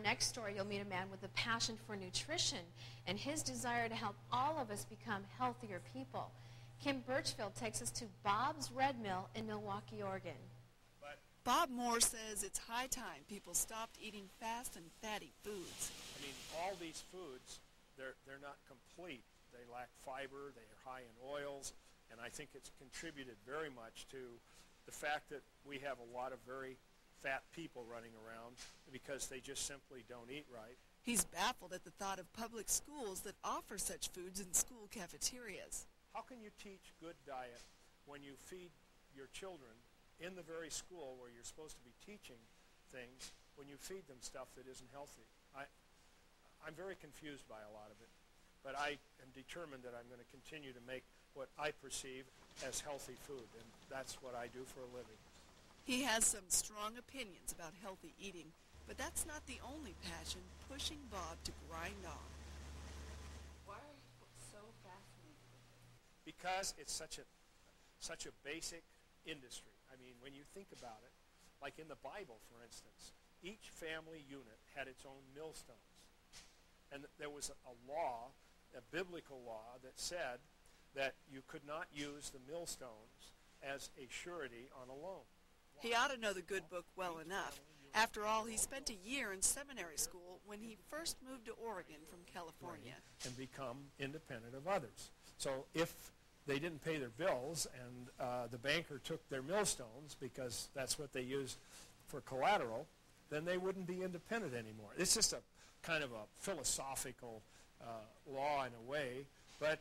our next story, you'll meet a man with a passion for nutrition and his desire to help all of us become healthier people. Kim Birchfield takes us to Bob's Red Mill in Milwaukie, Oregon. Bob Moore says it's high time people stopped eating fast and fatty foods. I mean, all these foods, they're, they're not complete. They lack fiber, they are high in oils, and I think it's contributed very much to the fact that we have a lot of very fat people running around because they just simply don't eat right. He's baffled at the thought of public schools that offer such foods in school cafeterias. How can you teach good diet when you feed your children in the very school where you're supposed to be teaching things when you feed them stuff that isn't healthy. I, I'm very confused by a lot of it, but I am determined that I'm going to continue to make what I perceive as healthy food, and that's what I do for a living. He has some strong opinions about healthy eating, but that's not the only passion pushing Bob to grind on. Why are you so fascinated? Because it's such a such a basic industry. I mean, when you think about it, like in the Bible, for instance, each family unit had its own millstones. And there was a law, a biblical law, that said that you could not use the millstones as a surety on a loan. He ought to know the good book well enough. After all, he spent a year in seminary school when he first moved to Oregon from California. And become independent of others. So if they didn't pay their bills, and uh, the banker took their millstones because that's what they used for collateral, then they wouldn't be independent anymore. It's just a kind of a philosophical uh, law in a way, but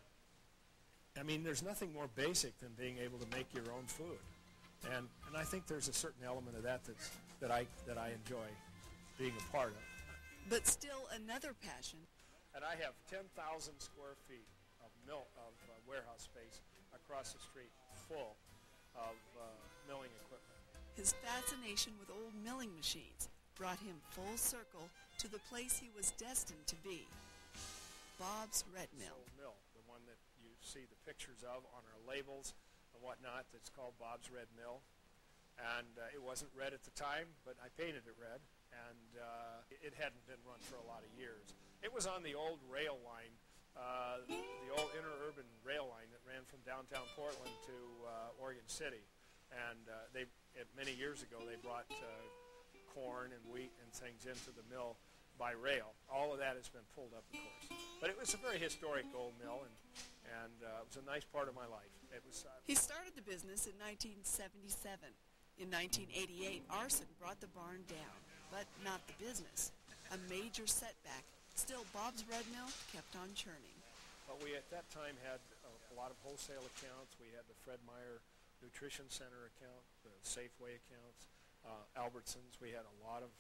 I mean, there's nothing more basic than being able to make your own food, and and I think there's a certain element of that that's that I that I enjoy being a part of. But still, another passion. And I have 10,000 square feet of mill of uh, warehouse space across the street full of uh, milling equipment. His fascination with old milling machines brought him full circle to the place he was destined to be. Bob's Red Mill. Mill, the one that you see the pictures of on our labels and whatnot, that's called Bob's Red Mill. And uh, it wasn't red at the time, but I painted it red, and uh, it hadn't been run for a lot of years. It was on the old rail line uh, the old interurban rail line that ran from downtown Portland to uh, Oregon City. And uh, they, many years ago, they brought uh, corn and wheat and things into the mill by rail. All of that has been pulled up, of course. But it was a very historic old mill, and, and uh, it was a nice part of my life. It was. Uh, he started the business in 1977. In 1988, arson brought the barn down, but not the business. A major setback Still, Bob's Red Mill kept on churning. But we at that time had a, a lot of wholesale accounts. We had the Fred Meyer Nutrition Center account, the Safeway accounts, uh, Albertsons. We had a lot of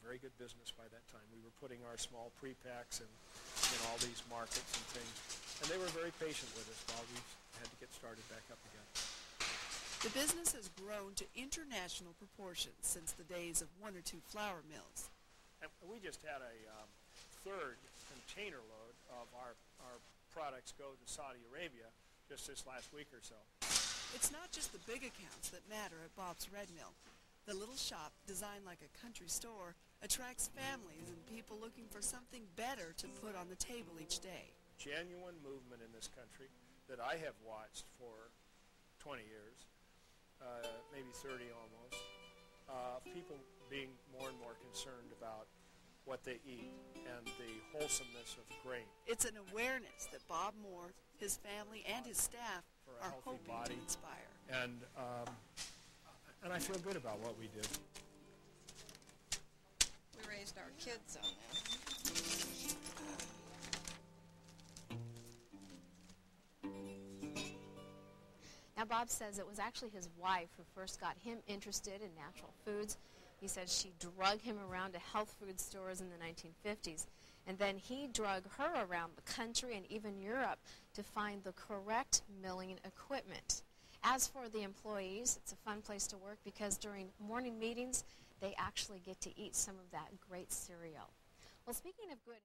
very good business by that time. We were putting our small pre-packs in, in all these markets and things. And they were very patient with us while we had to get started back up again. The business has grown to international proportions since the days of one or two flour mills. And we just had a um, third container load of our, our products go to Saudi Arabia just this last week or so. It's not just the big accounts that matter at Bob's Red Mill. The little shop, designed like a country store, attracts families and people looking for something better to put on the table each day. Genuine movement in this country that I have watched for 20 years, uh, maybe 30 almost, uh, people being more and more concerned about what they eat and the wholesomeness of grain. It's an awareness that Bob Moore, his family, and his staff are hoping body. to inspire. And um, and I feel good about what we do. Now, Bob says it was actually his wife who first got him interested in natural foods. He says she drug him around to health food stores in the 1950s. And then he drug her around the country and even Europe to find the correct milling equipment. As for the employees, it's a fun place to work because during morning meetings, they actually get to eat some of that great cereal. Well, speaking of good